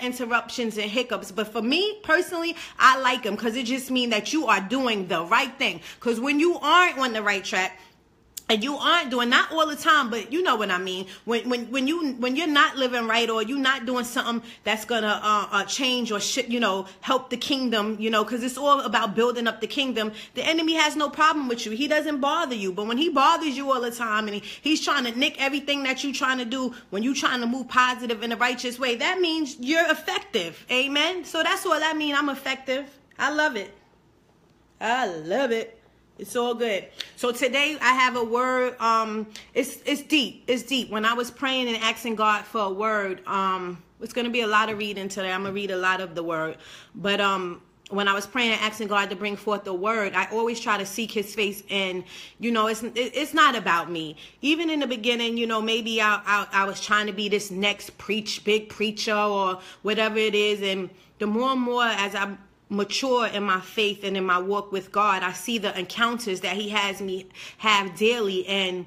interruptions and hiccups but for me personally i like them because it just means that you are doing the right thing. Because when you aren't on the right track and you aren't doing not all the time but you know what i mean. When when when you when you're not living right or you're not doing something that's gonna uh, uh change or shit you know help the kingdom you know because it's all about building up the kingdom the enemy has no problem with you. He doesn't bother you. But when he bothers you all the time and he, he's trying to nick everything that you're trying to do when you're trying to move positive in a righteous way that means you're effective. Amen? So that's what that means i'm effective. I love it. I love it it's all good. So today I have a word. Um, it's it's deep. It's deep. When I was praying and asking God for a word, um, it's gonna be a lot of reading today. I'm gonna read a lot of the word, but um, when I was praying and asking God to bring forth the word, I always try to seek His face, and you know, it's it's not about me. Even in the beginning, you know, maybe I I, I was trying to be this next preach big preacher or whatever it is, and the more and more as I mature in my faith and in my walk with God, I see the encounters that He has me have daily. And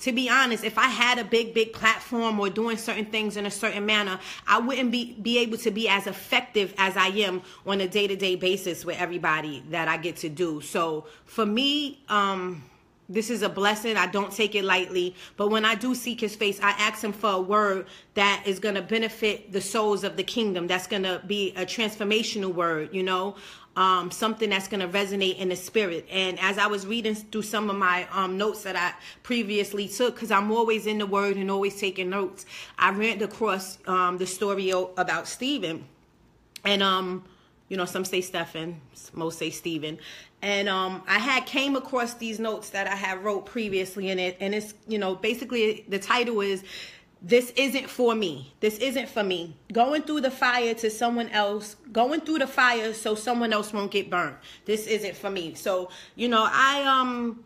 to be honest, if I had a big, big platform or doing certain things in a certain manner, I wouldn't be, be able to be as effective as I am on a day to day basis with everybody that I get to do. So for me, um, this is a blessing. I don't take it lightly. But when I do seek his face, I ask him for a word that is going to benefit the souls of the kingdom. That's going to be a transformational word, you know, um, something that's going to resonate in the spirit. And as I was reading through some of my um, notes that I previously took, because I'm always in the word and always taking notes, I ran across um, the story about Stephen. And, um, you know, some say Stephen, most say Stephen and um, I had came across these notes that I had wrote previously in it, and it's you know basically the title is this isn't for me. This isn't for me. Going through the fire to someone else, going through the fire so someone else won't get burned. This isn't for me. So, you know, I um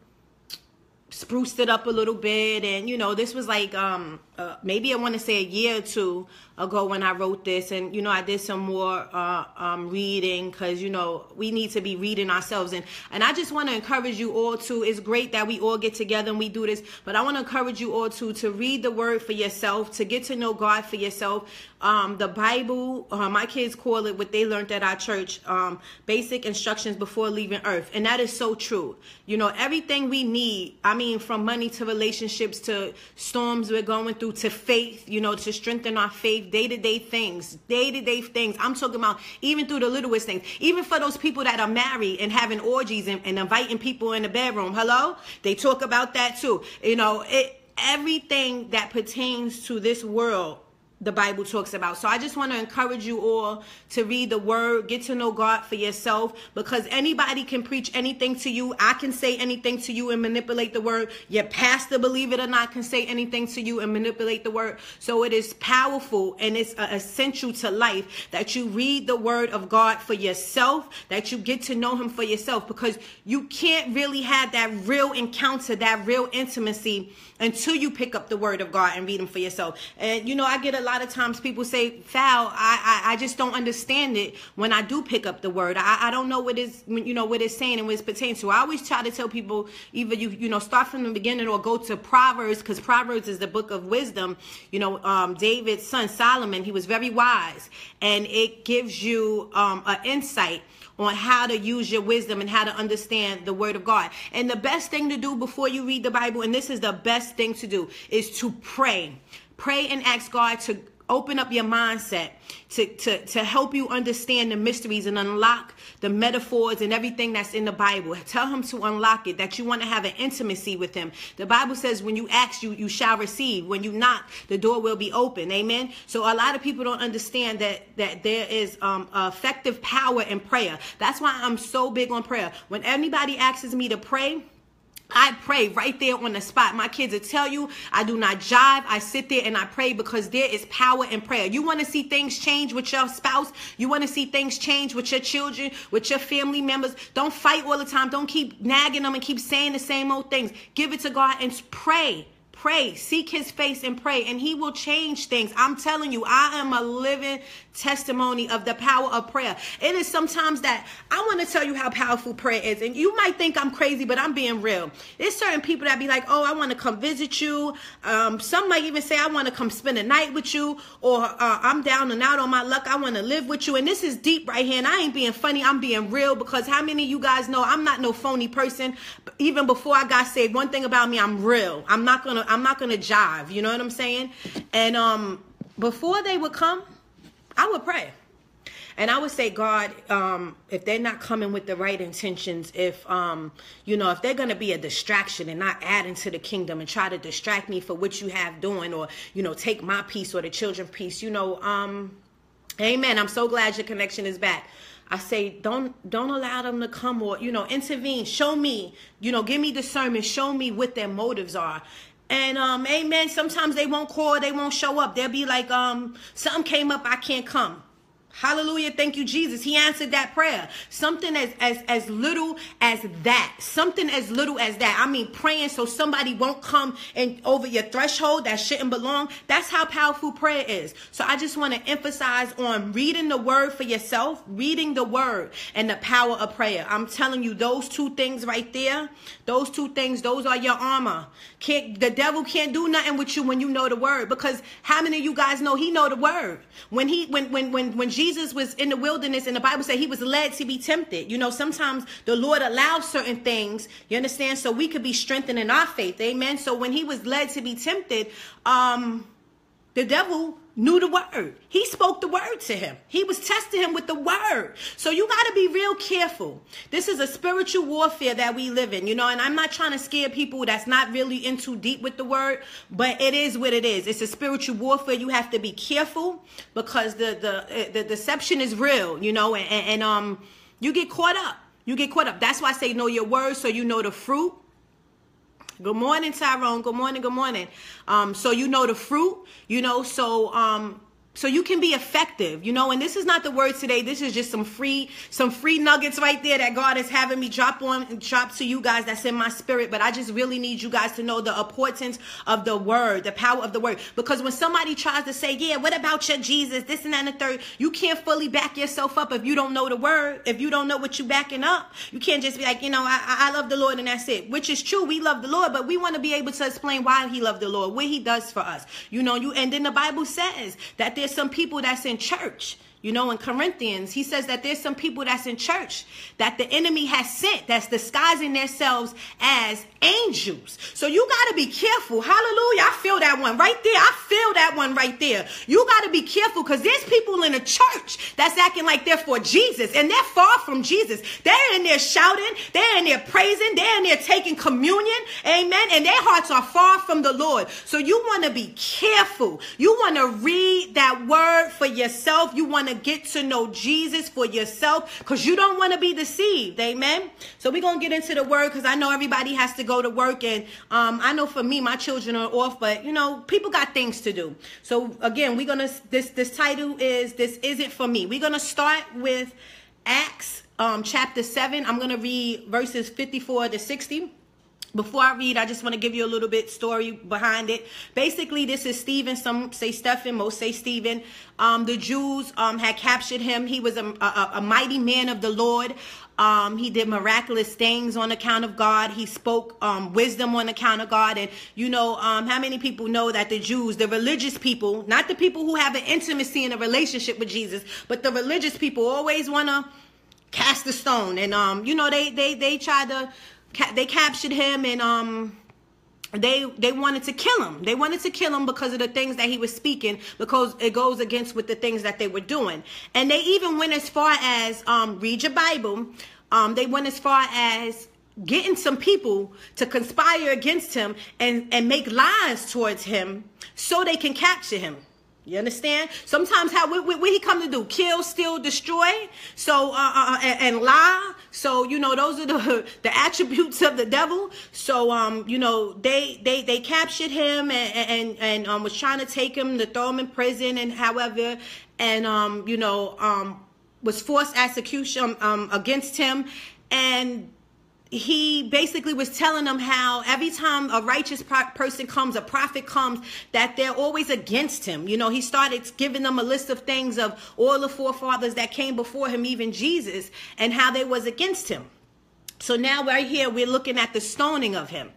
spruced it up a little bit and you know, this was like um uh, maybe I want to say a year or two ago when I wrote this, and you know I did some more uh, um, reading because you know we need to be reading ourselves, and and I just want to encourage you all to. It's great that we all get together and we do this, but I want to encourage you all to to read the Word for yourself, to get to know God for yourself. Um, the Bible, uh, my kids call it what they learned at our church, um, basic instructions before leaving Earth, and that is so true. You know everything we need. I mean, from money to relationships to storms we're going through to faith, you know, to strengthen our faith, day to day things, day to day things. I'm talking about even through the littlest things, even for those people that are married and having orgies and, and inviting people in the bedroom. Hello? They talk about that too. You know, it, everything that pertains to this world the Bible talks about. So I just want to encourage you all to read the word, get to know God for yourself because anybody can preach anything to you. I can say anything to you and manipulate the word. Your pastor, believe it or not, can say anything to you and manipulate the word. So it is powerful and it's essential to life that you read the word of God for yourself, that you get to know him for yourself because you can't really have that real encounter, that real intimacy until you pick up the word of God and read them for yourself. And you know, I get a lot of times people say, "Foul, I, I, I just don't understand it when I do pick up the word. I, I don't know what is, you know, what it's saying and what it's pertaining to." I always try to tell people either you, you know, start from the beginning or go to Proverbs because Proverbs is the book of wisdom. You know, um, David's son Solomon, he was very wise, and it gives you um, an insight on how to use your wisdom and how to understand the word of God. And the best thing to do before you read the Bible, and this is the best thing to do, is to pray. Pray and ask God to open up your mindset to, to, to help you understand the mysteries and unlock the metaphors and everything that's in the Bible. Tell him to unlock it, that you want to have an intimacy with him. The Bible says when you ask, you, you shall receive. When you knock, the door will be open. Amen. So a lot of people don't understand that, that there is um, effective power in prayer. That's why I'm so big on prayer. When anybody asks me to pray, I pray right there on the spot. My kids will tell you I do not jive. I sit there and I pray because there is power in prayer. You want to see things change with your spouse. You want to see things change with your children, with your family members. Don't fight all the time. Don't keep nagging them and keep saying the same old things. Give it to God and pray. Pray, seek his face and pray, and he will change things. I'm telling you, I am a living testimony of the power of prayer. It is sometimes that I want to tell you how powerful prayer is. And you might think I'm crazy, but I'm being real. There's certain people that be like, oh, I want to come visit you. Um, some might even say, I want to come spend a night with you, or uh, I'm down and out on my luck. I want to live with you. And this is deep right here. And I ain't being funny, I'm being real because how many of you guys know I'm not no phony person. Even before I got saved, one thing about me, I'm real. I'm not gonna, I'm not gonna jive. You know what I'm saying? And um, before they would come, I would pray. And I would say, God, um, if they're not coming with the right intentions, if um, you know, if they're gonna be a distraction and not adding to the kingdom and try to distract me for what you have doing, or you know, take my peace or the children's peace, you know, um, Amen. I'm so glad your connection is back. I say, don't don't allow them to come or you know intervene. Show me, you know, give me discernment. Show me what their motives are. And um, amen. Sometimes they won't call, they won't show up. They'll be like, um, something came up, I can't come. Hallelujah. Thank you, Jesus. He answered that prayer. Something as, as, as little as that. Something as little as that. I mean, praying so somebody won't come and over your threshold that shouldn't belong. That's how powerful prayer is. So I just want to emphasize on reading the word for yourself, reading the word and the power of prayer. I'm telling you, those two things right there, those two things, those are your armor. Can't, the devil can't do nothing with you when you know the word because how many of you guys know he know the word? When he, when, when, when, when Jesus was in the wilderness and the Bible said he was led to be tempted. You know, sometimes the Lord allows certain things, you understand, so we could be strengthened in our faith. Amen. So when he was led to be tempted, um, the devil knew the word. He spoke the word to him. He was testing him with the word. So you got to be real careful. This is a spiritual warfare that we live in, you know, and I'm not trying to scare people that's not really in too deep with the word, but it is what it is. It's a spiritual warfare. You have to be careful because the the the deception is real, you know, and, and um you get caught up. You get caught up. That's why I say know your word so you know the fruit Good morning, Tyrone. Good morning. Good morning. Um, so you know the fruit, you know, so um so you can be effective you know and this is not the word today. This is just some free some free nuggets right there that god is having me drop on and drop to you guys that's in my spirit. But i just really need you guys to know the importance of the word the power of the word. Because when somebody tries to say yeah what about your jesus? This and that and the third you can't fully back yourself up if you don't know the word if you don't know what you're backing up. You can't just be like you know i, I love the lord and that's it which is true. We love the lord but we want to be able to explain why he loved the lord what he does for us you know you and then the bible says that there's there's some people that's in church you know, in Corinthians, he says that there's some people that's in church that the enemy has sent that's disguising themselves as angels. So you got to be careful. Hallelujah. I feel that one right there. I feel that one right there. You got to be careful because there's people in the church that's acting like they're for Jesus and they're far from Jesus. They're in there shouting, they're in there praising, they're in there taking communion. Amen. And their hearts are far from the Lord. So you want to be careful. You want to read that word for yourself. You want to get to know Jesus for yourself because you don't want to be deceived. Amen. So we're going to get into the word because I know everybody has to go to work. And um, I know for me, my children are off, but you know, people got things to do. So again, we're going to, this, this title is, This Isn't For Me. We're going to start with Acts um, chapter 7. I'm going to read verses 54 to 60. Before I read, I just want to give you a little bit story behind it. Basically, this is Stephen. Some say Stephen, most say Stephen. Um, the Jews um, had captured him. He was a, a, a mighty man of the Lord. Um, he did miraculous things on account of God. He spoke um, wisdom on account of God. And you know, um, how many people know that the Jews, the religious people, not the people who have an intimacy and a relationship with Jesus, but the religious people always want to cast a stone. And um, you know, they they they try to they captured him and um they they wanted to kill him. They wanted to kill him because of the things that he was speaking, because it goes against with the things that they were doing. And they even went as far as um read your Bible. Um, they went as far as getting some people to conspire against him and and make lies towards him so they can capture him. You understand? Sometimes how what, he come to do? Kill, steal, destroy. So uh, uh, uh, and, and, lie. So you know those are the the attributes of the devil. So um you know they they they captured him and and and um was trying to take him to throw him in prison and however and um you know um was forced execution um against him and he basically was telling them how every time a righteous person comes, a prophet comes, that they're always against him. You know, he started giving them a list of things of all the forefathers that came before him, even Jesus, and how they was against him. So now right here, we're looking at the stoning of him.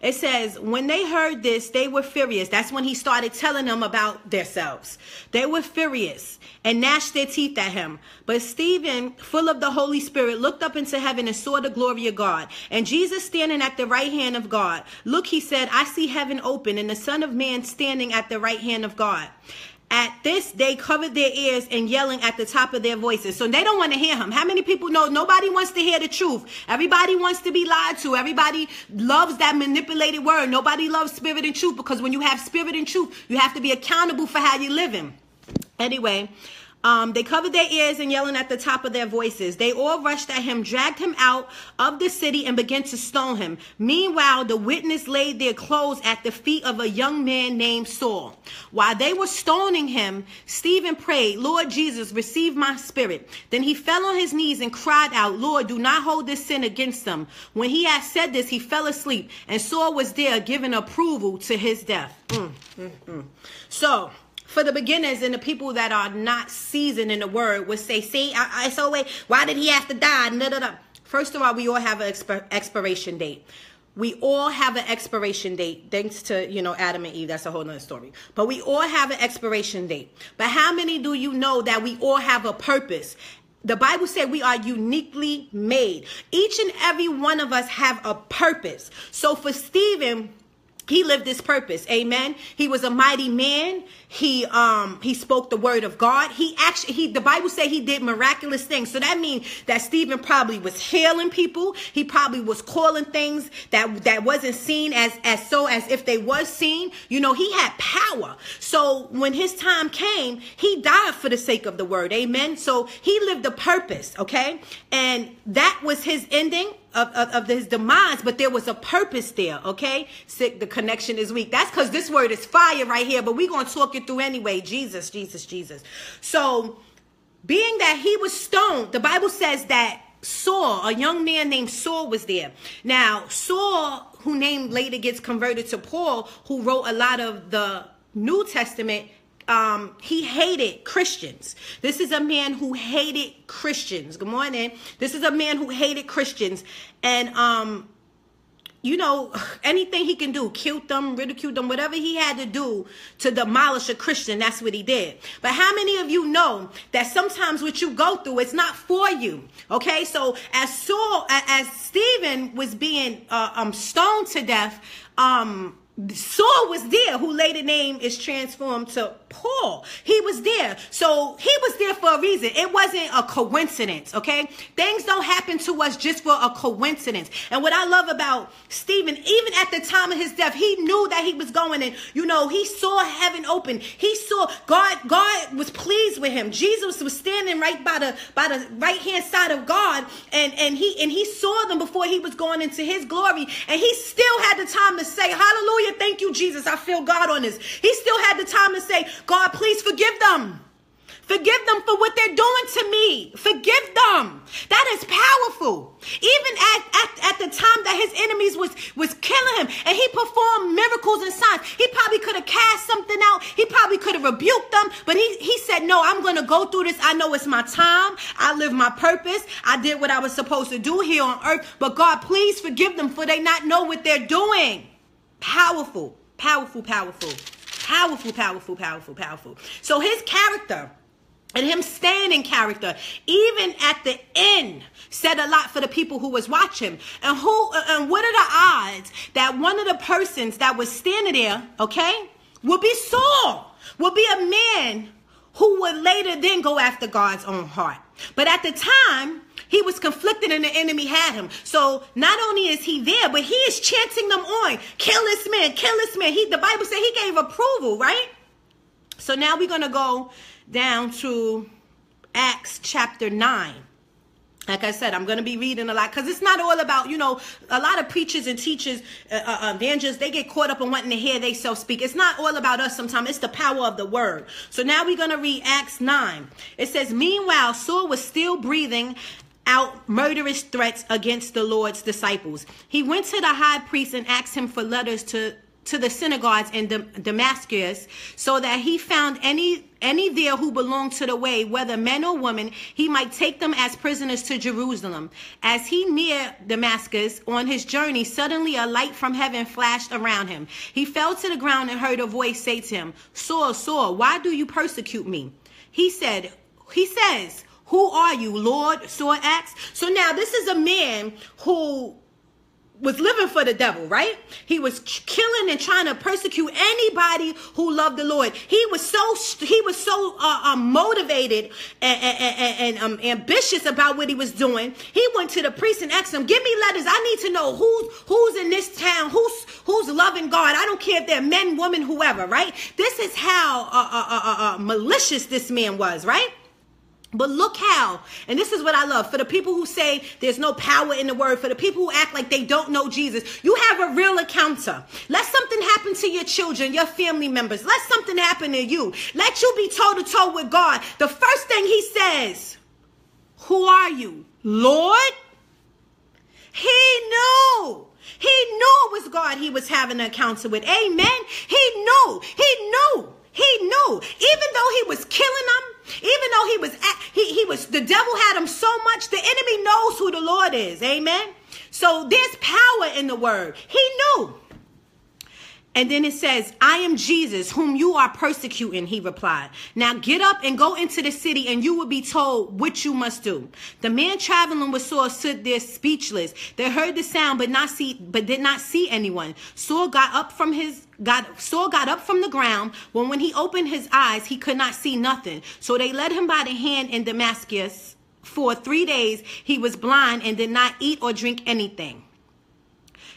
It says, when they heard this, they were furious. That's when he started telling them about themselves. They were furious and gnashed their teeth at him. But Stephen, full of the Holy Spirit, looked up into heaven and saw the glory of God. And Jesus standing at the right hand of God. Look, he said, I see heaven open and the Son of Man standing at the right hand of God. At this, they covered their ears and yelling at the top of their voices. So they don't want to hear him. How many people know nobody wants to hear the truth? Everybody wants to be lied to. Everybody loves that manipulated word. Nobody loves spirit and truth because when you have spirit and truth, you have to be accountable for how you're living. Anyway, um, they covered their ears and yelling at the top of their voices. They all rushed at him, dragged him out of the city, and began to stone him. Meanwhile, the witness laid their clothes at the feet of a young man named Saul. While they were stoning him, Stephen prayed, Lord Jesus, receive my spirit. Then he fell on his knees and cried out, Lord, do not hold this sin against them. When he had said this, he fell asleep, and Saul was there giving approval to his death. Mm, mm, mm. So, for the beginners and the people that are not seasoned in the word would say, see, I, I so wait, why did he have to die? No, no, no. First of all, we all have an exp- expiration date. We all have an expiration date, thanks to, you know, Adam and Eve. That's a whole nother story. But we all have an expiration date. But how many do you know that we all have a purpose? The Bible said we are uniquely made. Each and every one of us have a purpose. So for Stephen, he lived this purpose. Amen. He was a mighty man. He um he spoke the word of god. He actually he the bible say he did miraculous things. So that means that stephen probably was healing people. He probably was calling things that that wasn't seen as as so as if they was seen. You know he had power. So when his time came he died for the sake of the word. Amen. So he lived a purpose okay? And that was his ending of, of, of, his demise, but there was a purpose there, okay? Sick, the connection is weak. That's because this word is fire right here, but we're going to talk it through anyway. Jesus, Jesus, Jesus. So, being that he was stoned, the Bible says that Saul, a young man named Saul, was there. Now, Saul, who named later gets converted to Paul, who wrote a lot of the New Testament, um, he hated Christians. This is a man who hated Christians. Good morning. This is a man who hated Christians. And, um, you know, anything he can do, killed them, ridiculed them, whatever he had to do to demolish a Christian, that's what he did. But how many of you know that sometimes what you go through, it's not for you? Okay, so as Saul, as Stephen was being uh, um, stoned to death, um, Saul was there, who later name is transformed to Paul. He was there. So he was there for a reason. It wasn't a coincidence, okay? Things don't happen to us just for a coincidence. And what I love about Stephen, even at the time of his death, he knew that he was going and, you know, he saw heaven open. He saw God, God was pleased with him. Jesus was standing right by the, by the right hand side of God and, and he, and he saw them before he was going into his glory. And he still had the time to say, hallelujah Hallelujah. Thank you, Jesus. I feel God on this. He still had the time to say, God, please forgive them. Forgive them for what they're doing to me. Forgive them. That is powerful. Even at, at, at the time that his enemies was, was killing him and he performed miracles and signs, he probably could have cast something out. He probably could have rebuked them, but he, he said, no, I'm going to go through this. I know it's my time. I live my purpose. I did what I was supposed to do here on earth, but God, please forgive them for they not know what they're doing. Powerful, powerful, powerful, powerful, powerful, powerful, powerful. So his character and him staying in character, even at the end, said a lot for the people who was watching. And who and what are the odds that one of the persons that was standing there, okay, would be Saul, would be a man who would later then go after God's own heart. But at the time, he was conflicted and the enemy had him. So not only is he there, but he is chanting them on. Kill this man, kill this man. He, the Bible said he gave approval, right? So now we're to go down to Acts chapter 9 like I said, I'm going to be reading a lot because it's not all about, you know, a lot of preachers and teachers, uh, uh, evangelists, they get caught up in wanting to hear they self speak. It's not all about us sometimes. It's the power of the word. So now we're going to read Acts 9. It says, Meanwhile, Saul was still breathing out murderous threats against the Lord's disciples. He went to the high priest and asked him for letters to to the synagogues in Damascus so that he found any any there who belonged to the way whether men or women he might take them as prisoners to Jerusalem. As he neared Damascus on his journey suddenly a light from heaven flashed around him. He fell to the ground and heard a voice say to him Saul Saul why do you persecute me? He said he says who are you, Lord? Saul asked. So now this is a man who was living for the devil, right? He was killing and trying to persecute anybody who loved the Lord. He was so he was so uh, uh, motivated and, and, and um, ambitious about what he was doing. He went to the priest and asked him, "Give me letters. I need to know who's who's in this town, who's who's loving God. I don't care if they're men, women, whoever, right? This is how uh, uh, uh, uh malicious this man was, right?" But look how, and this is what I love for the people who say there's no power in the word, for the people who act like they don't know Jesus, you have a real encounter. Let something happen to your children, your family members. Let something happen to you. Let you be toe to toe with God. The first thing he says, Who are you? Lord? He knew. He knew it was God he was having an encounter with. Amen. He knew. He knew. He knew. Even though he was killing them, even though he was at, he, he was the devil had him so much, the enemy knows who the Lord is. Amen. So there's power in the word. He knew. And then it says, I am Jesus, whom you are persecuting, he replied. Now get up and go into the city, and you will be told what you must do. The man traveling with Saul stood there speechless. They heard the sound, but not see, but did not see anyone. Saul got up from his got Saul got up from the ground. When when he opened his eyes, he could not see nothing. So they led him by the hand in Damascus. For three days he was blind and did not eat or drink anything.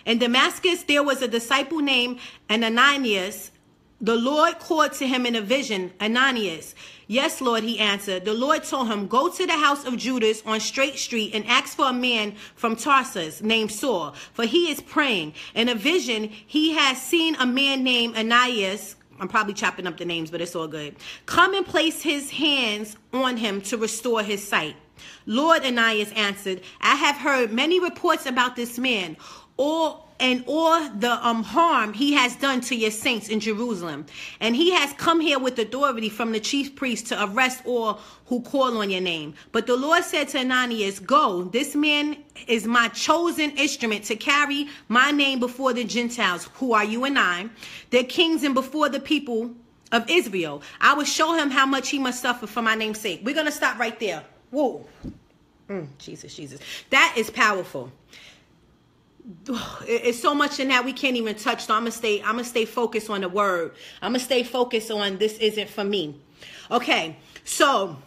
In Damascus, there was a disciple named Ananias. The Lord called to him in a vision, Ananias. Yes, Lord, he answered. The Lord told him, Go to the house of Judas on Straight Street and ask for a man from Tarsus named Saul, for he is praying. In a vision, he has seen a man named Ananias. I'm probably chopping up the names, but it's all good. Come and place his hands on him to restore his sight. Lord Ananias answered, I have heard many reports about this man all and all the um, harm he has done to your saints in Jerusalem. And he has come here with authority from the chief priest to arrest all who call on your name. But the Lord said to Ananias, Go, this man is my chosen instrument to carry my name before the Gentiles, who are you and I, the kings, and before the people of Israel. I will show him how much he must suffer for my name's sake. We're going to stop right there. Whoa. Mm, Jesus, Jesus. That is powerful it's so much in that we can't even touch. So I'm gonna stay. I'm gonna stay focused on the word. I'm gonna stay focused on this. Isn't for me. Okay, so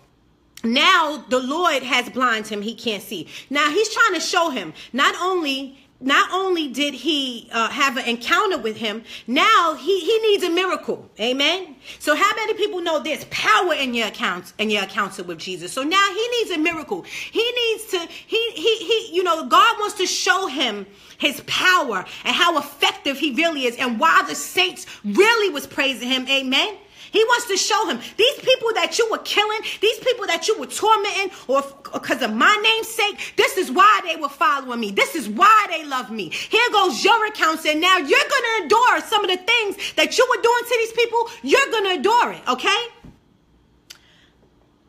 now the Lord has blinded him. He can't see. Now he's trying to show him not only not only did he uh, have an encounter with him, now he, he needs a miracle. Amen. So how many people know there's power in your accounts and your encounter with Jesus? So now he needs a miracle. He needs to, he, he, he, you know, God wants to show him his power and how effective he really is and why the saints really was praising him. Amen. He wants to show him these people that you were killing, these people that you were tormenting, or because of my name's sake, this is why they were following me. This is why they love me. Here goes your accounts, and now you're going to endure some of the things that you were doing to these people. You're going to endure it, okay?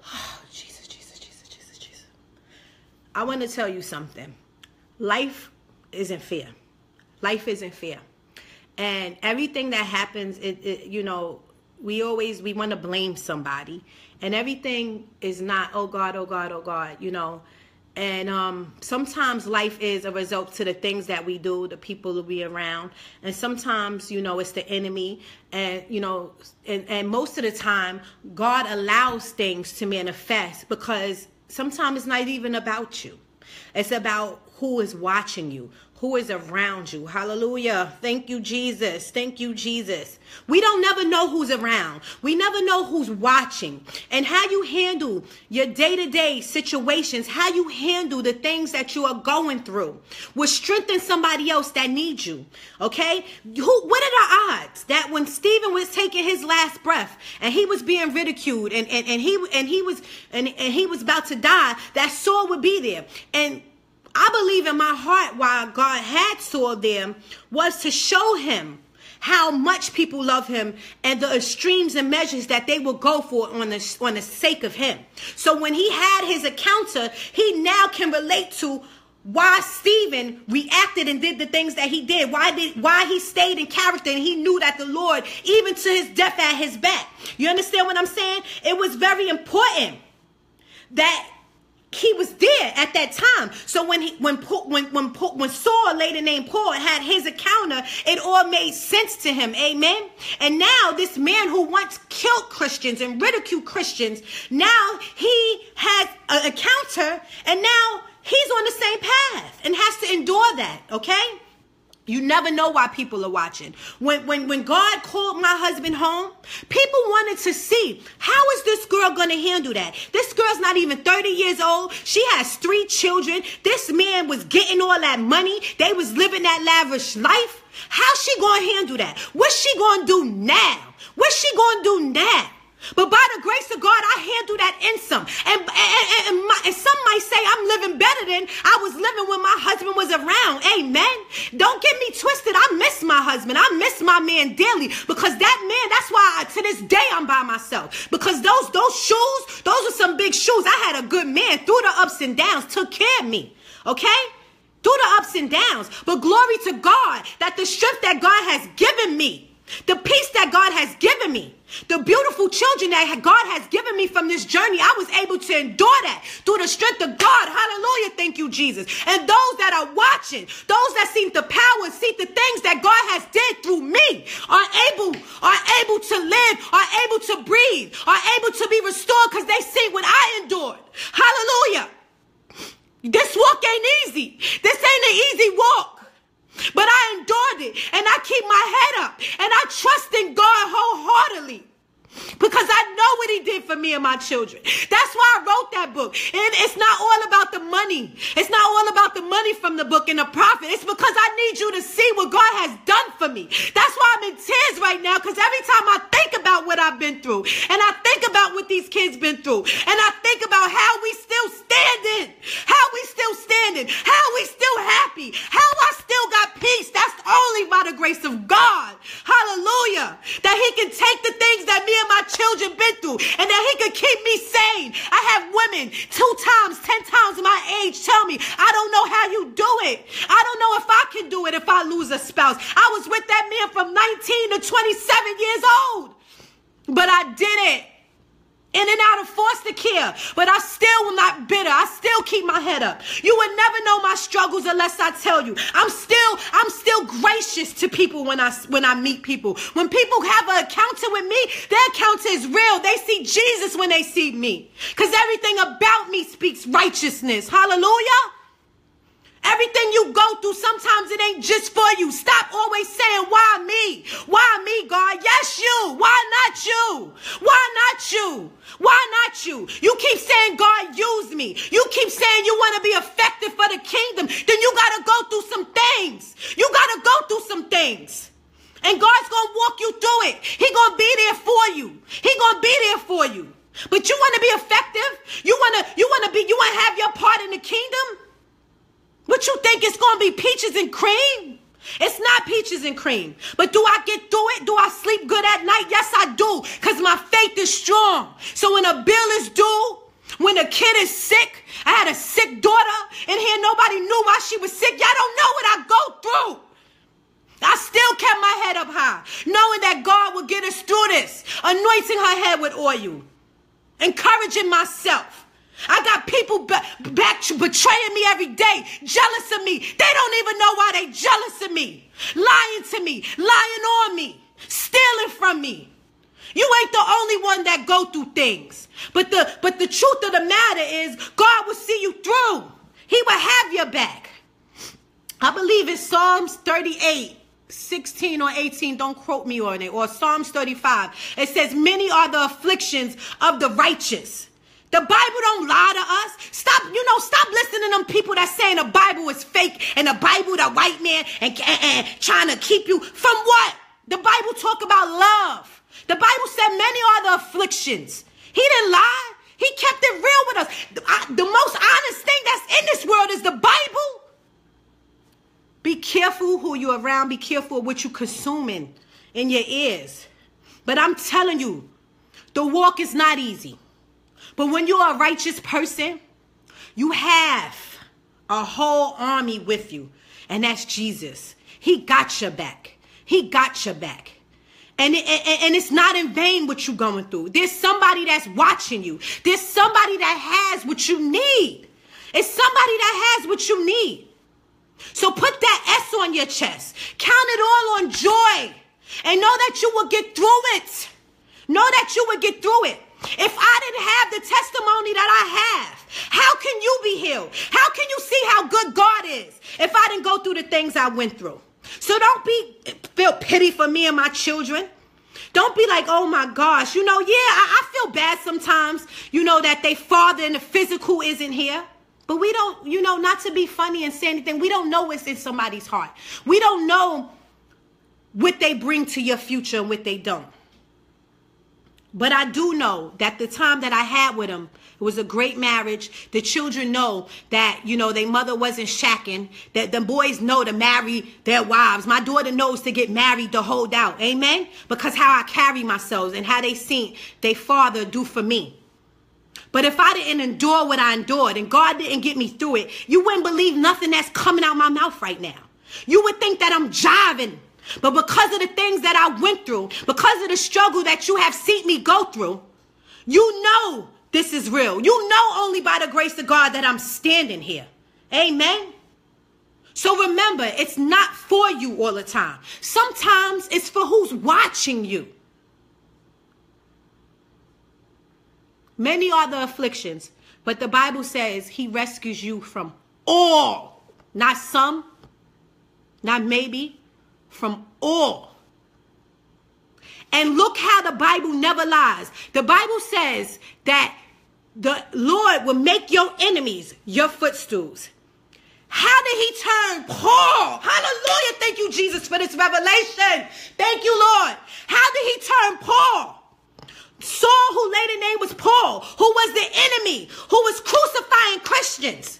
Oh, Jesus, Jesus, Jesus, Jesus, Jesus. I want to tell you something. Life isn't fair. Life isn't fair. And everything that happens, it, it you know, we always we want to blame somebody. And everything is not oh god oh god oh god you know? And um, sometimes life is a result to the things that we do the people that we around. And sometimes you know it's the enemy. And you know and, and most of the time god allows things to manifest because sometimes it's not even about you. It's about who is watching you who is around you. Hallelujah. Thank you, Jesus. Thank you, Jesus. We don't never know who's around. We never know who's watching. And how you handle your day to day situations, how you handle the things that you are going through will strengthen somebody else that needs you. Okay? Who, what are the odds that when Stephen was taking his last breath and he was being ridiculed and, and, and he and he was and, and he was about to die, that Saul would be there. And I believe in my heart why God had Saul them was to show him how much people love him and the extremes and measures that they will go for on the, on the sake of him. So when he had his encounter, he now can relate to why Stephen reacted and did the things that he did. Why did why he stayed in character and he knew that the Lord, even to his death at his back. You understand what I'm saying? It was very important that he was there at that time. So when he when when when when Saul, later named Paul, had his encounter, it all made sense to him. Amen. And now this man who once killed Christians and ridiculed Christians, now he has an encounter, and now he's on the same path and has to endure that. Okay. You never know why people are watching. When, when, when God called my husband home, people wanted to see how is this girl going to handle that? This girl's not even 30 years old. She has three children. This man was getting all that money. They was living that lavish life. How's she going to handle that? What's she going to do now? What's she going to do now? But by the grace of God, I handle that in some. And, and, and, my, and, some might say I'm living better than I was living when my husband was around. Amen. Don't get me twisted. I miss my husband. I miss my man daily because that man, that's why I, to this day I'm by myself. Because those, those shoes, those are some big shoes. I had a good man through the ups and downs, took care of me. Okay? Through the ups and downs. But glory to God that the strength that God has given me the peace that God has given me, the beautiful children that God has given me from this journey, I was able to endure that through the strength of God. Hallelujah. Thank you, Jesus. And those that are watching, those that see the power, see the things that God has did through me, are able, are able to live, are able to breathe, are able to be restored because they see what I endured. Hallelujah. This walk ain't easy. This ain't an easy walk. But I endured it and I keep my head up and I trust in God wholeheartedly. Because I know what he did for me and my children. That's why I wrote that book. And it's not all about the money. It's not all about the money from the book and the profit. It's because I need you to see what God has done for me. That's why I'm in tears right now. Because every time I think about what I've been through, and I think about what these kids been through, and I think about how we still standing, how we still standing, how we still happy, how I still got peace. That's only by the grace of God. Hallelujah. That he can take the things that me and my children been through and that he could keep me sane. I have women two times, ten times my age tell me, I don't know how you do it. I don't know if I can do it if I lose a spouse. I was with that man from 19 to 27 years old, but I did it in and out of foster care, but I still am not bitter. I still keep my head up. You would never know my struggles unless I tell you. I'm still, I'm still gracious to people when I when I meet people. When people have an encounter with me, their encounter is real. They see Jesus when they see me. Because everything about me speaks righteousness. Hallelujah. Everything you go through, sometimes it ain't just for you. Stop always saying, why me? Why me, God? Yes, you. Why not you? Why not you? Why not you? You keep saying, God, use me. You keep saying you want to be effective for the kingdom. Then you got to go through some things. You got to go through some things. And God's going to walk you through it. He going to be there for you. He going to be there for you. But you want to be effective? You want to you want to be you want to have your part in the kingdom? What you think it's to be peaches and cream? It's not peaches and cream. But do I get through it? Do I sleep good at night? Yes, I do. Because my faith is strong. So when a bill is due, when a kid is sick, I had a sick daughter in here. Nobody knew why she was sick. Y'all don't know what I go through. I still kept my head up high, knowing that God would get us through this, anointing her head with oil, encouraging myself. I got people back, back betraying me every day, jealous of me. They don't even know why they jealous of me, lying to me, lying on me, stealing from me. You ain't the only one that go through things. But the but the truth of the matter is God will see you through. He will have your back. I believe in Psalms 38. 16 or 18, don't quote me on it, or Psalms 35. It says, Many are the afflictions of the righteous. The Bible don't lie to us. Stop, you know, stop listening to them people that saying the Bible is fake and the Bible the white man and, and, and trying to keep you from what? The Bible talk about love. The Bible said many are the afflictions. He didn't lie. He kept it real with us. The, I, the most honest thing that's in this world is the Bible. Be careful who you're around. Be careful what you're consuming in your ears. But I'm telling you, the walk is not easy. But when you're a righteous person, you have a whole army with you, and that's Jesus. He got your back. He got your back. And, it, and it's not in vain what you're going through. There's somebody that's watching you. There's somebody that has what you need. It's somebody that has what you need. So put that S on your chest. Count it all on joy. And know that you will get through it. Know that you will get through it. If I didn't have the testimony that I have, how can you be healed? How can you see how good God is if I didn't go through the things I went through? So don't be feel pity for me and my children. Don't be like, oh my gosh, you know, yeah, I, I feel bad sometimes, you know, that they father in the physical isn't here. But we don't, you know, not to be funny and say anything, we don't know what's in somebody's heart. We don't know what they bring to your future and what they don't. But I do know that the time that I had with him, it was a great marriage. The children know that, you know, their mother wasn't shacking, that the boys know to marry their wives. My daughter knows to get married to hold out. Amen? Because how I carry myself and how they seen their father do for me. But if I didn't endure what I endured and God didn't get me through it, you wouldn't believe nothing that's coming out my mouth right now. You would think that I'm jiving. But because of the things that I went through, because of the struggle that you have seen me go through, you know this is real. You know only by the grace of God that I'm standing here. Amen. So remember, it's not for you all the time. Sometimes it's for who's watching you. Many are the afflictions, but the Bible says he rescues you from all, not some, not maybe, from all. And look how the Bible never lies. The Bible says that the Lord will make your enemies your footstools. How did he turn Paul? Hallelujah. Thank you, Jesus, for this revelation. Thank you, Lord. How did he turn Paul? Saul, who later name was Paul, who was the enemy, who was crucifying Christians.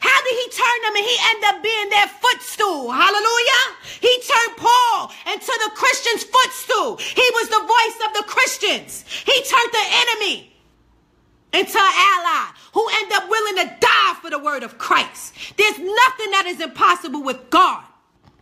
How did he turn them and he ended up being their footstool? Hallelujah. He turned Paul into the Christian's footstool. He was the voice of the Christians. He turned the enemy into an ally who ended up willing to die for the word of Christ. There's nothing that is impossible with God.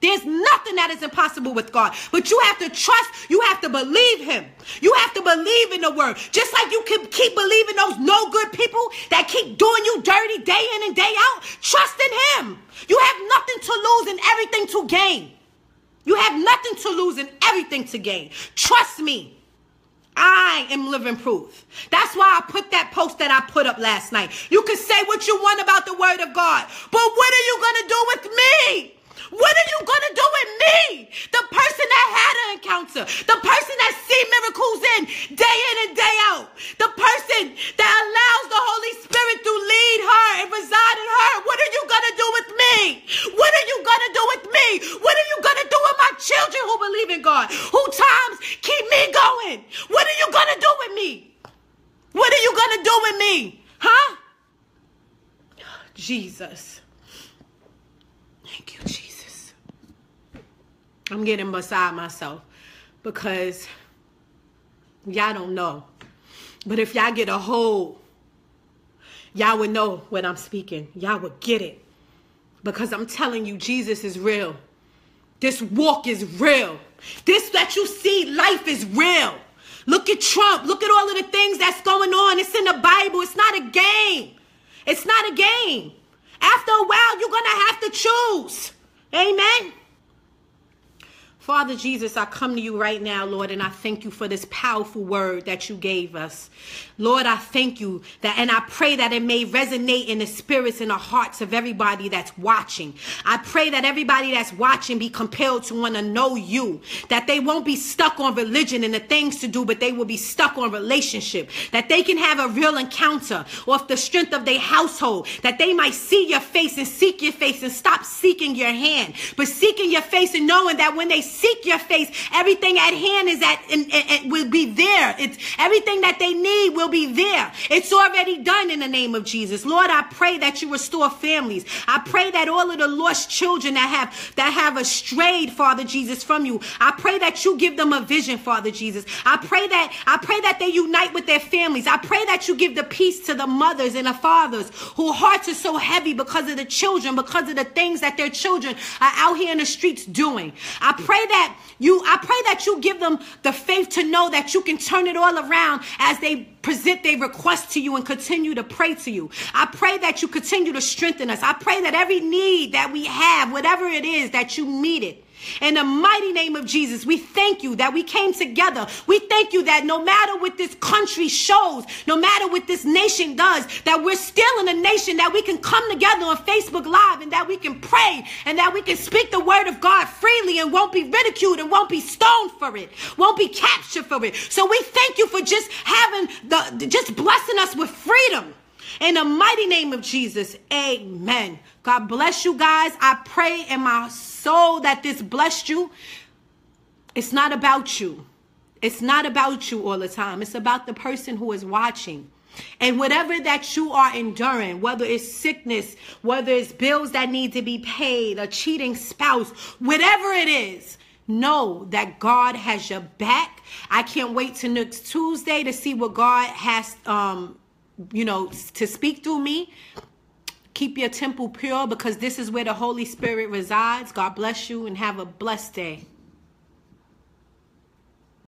There's nothing that is impossible with God. But you have to trust, you have to believe Him. You have to believe in the word. Just like you can keep believing those no good people that keep doing you dirty day in and day out. Trust in Him. You have nothing to lose and everything to gain. You have nothing to lose and everything to gain. Trust me. I am living proof. That's why I put that post that I put up last night. You can say what you want about the word of God, but what are you going to do with me? What are you going to do with me? The person that had an encounter, the person that see miracles in day in and day out, the person that allows the Holy Spirit to lead her and reside in her. What are you going to do with me? What are you going to do with me? What are you going to do with my children who believe in God, who times keep me going? What are you going to do with me? What are you going to do with me? Huh? Jesus. Thank you, Jesus. I'm getting beside myself because y'all don't know. But if y'all get a hold, y'all would know what I'm speaking. Y'all would get it. Because I'm telling you, Jesus is real. This walk is real. This that you see, life is real. Look at Trump. Look at all of the things that's going on. It's in the Bible. It's not a game. It's not a game. After a while, you're going to have to choose. Amen. Father Jesus, I come to you right now, Lord, and I thank you for this powerful word that you gave us. Lord, I thank you that, and I pray that it may resonate in the spirits and the hearts of everybody that's watching. I pray that everybody that's watching be compelled to want to know you, that they won't be stuck on religion and the things to do, but they will be stuck on relationship, that they can have a real encounter off the strength of their household, that they might see your face and seek your face and stop seeking your hand, but seeking your face and knowing that when they seek your face. Everything at hand is at and, and, and will be there. It's everything that they need will be there. It's already done in the name of Jesus. Lord, I pray that you restore families. I pray that all of the lost children that have that have strayed, Father Jesus, from you. I pray that you give them a vision, Father Jesus. I pray that I pray that they unite with their families. I pray that you give the peace to the mothers and the fathers whose hearts are so heavy because of the children, because of the things that their children are out here in the streets doing. I pray that you, I pray that you give them the faith to know that you can turn it all around as they present their request to you and continue to pray to you. I pray that you continue to strengthen us. I pray that every need that we have, whatever it is, that you meet it. In the mighty name of Jesus, we thank you that we came together. We thank you that no matter what this country shows, no matter what this nation does, that we're still in a nation that we can come together on Facebook Live and that we can pray and that we can speak the word of God freely and won't be ridiculed and won't be stoned for it, won't be captured for it. So we thank you for just having the, just blessing us with freedom. In the mighty name of Jesus, amen. God bless you guys. I pray in my soul that this blessed you. It's not about you. It's not about you all the time. It's about the person who is watching. And whatever that you are enduring, whether it's sickness, whether it's bills that need to be paid, a cheating spouse, whatever it is, know that God has your back. I can't wait to next Tuesday to see what God has um you know, to speak through me. Keep your temple pure because this is where the Holy Spirit resides. God bless you and have a blessed day.